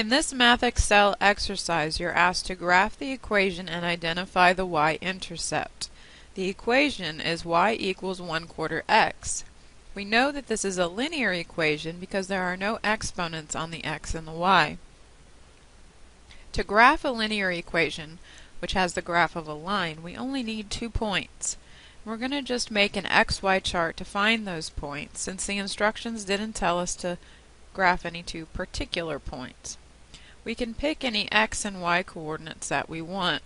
In this MathXL exercise, you're asked to graph the equation and identify the y-intercept. The equation is y equals 1 quarter x. We know that this is a linear equation because there are no exponents on the x and the y. To graph a linear equation, which has the graph of a line, we only need two points. We're going to just make an xy chart to find those points since the instructions didn't tell us to graph any two particular points. We can pick any x and y coordinates that we want.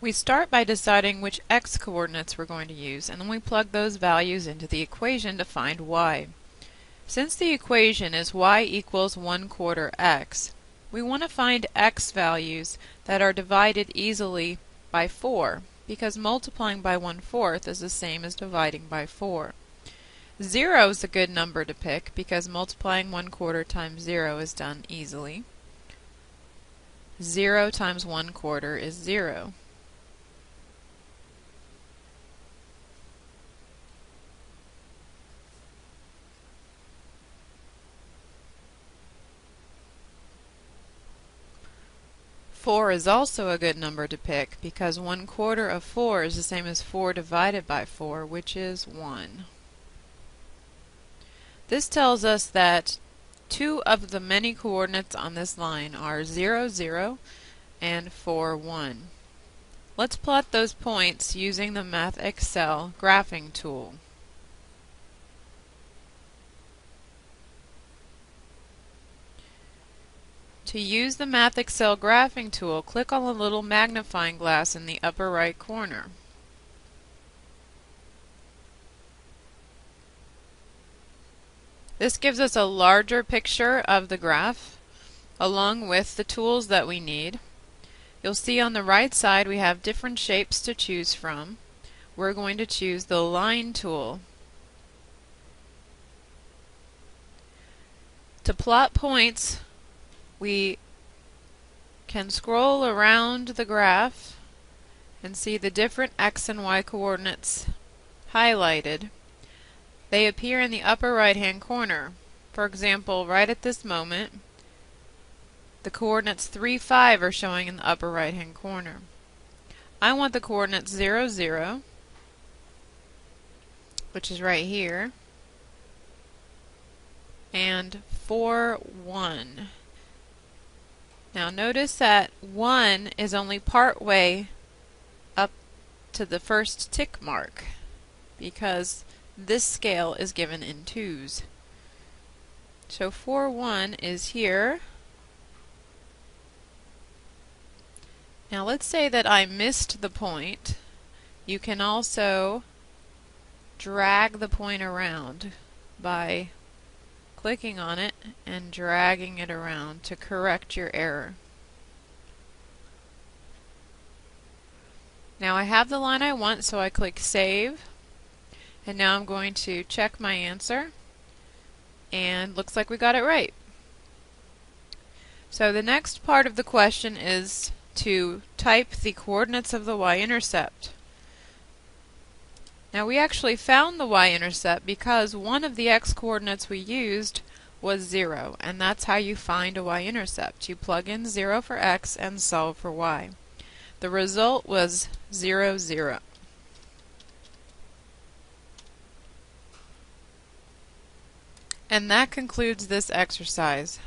We start by deciding which x coordinates we're going to use, and then we plug those values into the equation to find y. Since the equation is y equals 1 quarter x, we want to find x values that are divided easily by 4 because multiplying by one-fourth is the same as dividing by 4. 0 is a good number to pick because multiplying 1 quarter times 0 is done easily. 0 times 1 quarter is 0. Four is also a good number to pick because one quarter of four is the same as four divided by four, which is one. This tells us that two of the many coordinates on this line are 0, 0 and 4, 1. Let's plot those points using the MathXL graphing tool. To use the MathXL graphing tool, click on the little magnifying glass in the upper right corner. This gives us a larger picture of the graph along with the tools that we need. You'll see on the right side we have different shapes to choose from. We're going to choose the line tool. To plot points, we can scroll around the graph and see the different x and y coordinates highlighted. They appear in the upper right hand corner. For example, right at this moment, the coordinates 3, 5 are showing in the upper right hand corner. I want the coordinates 0, 0, which is right here, and 4, 1. Now notice that 1 is only part way up to the first tick mark because this scale is given in twos. So 4, 1 is here. Now let's say that I missed the point. You can also drag the point around by clicking on it and dragging it around to correct your error. Now I have the line I want, so I click Save. And now I'm going to check my answer. And looks like we got it right. So the next part of the question is to type the coordinates of the y-intercept. Now we actually found the y-intercept because one of the x-coordinates we used was 0, and that's how you find a y-intercept. You plug in 0 for x and solve for y. The result was 0, 0. And that concludes this exercise.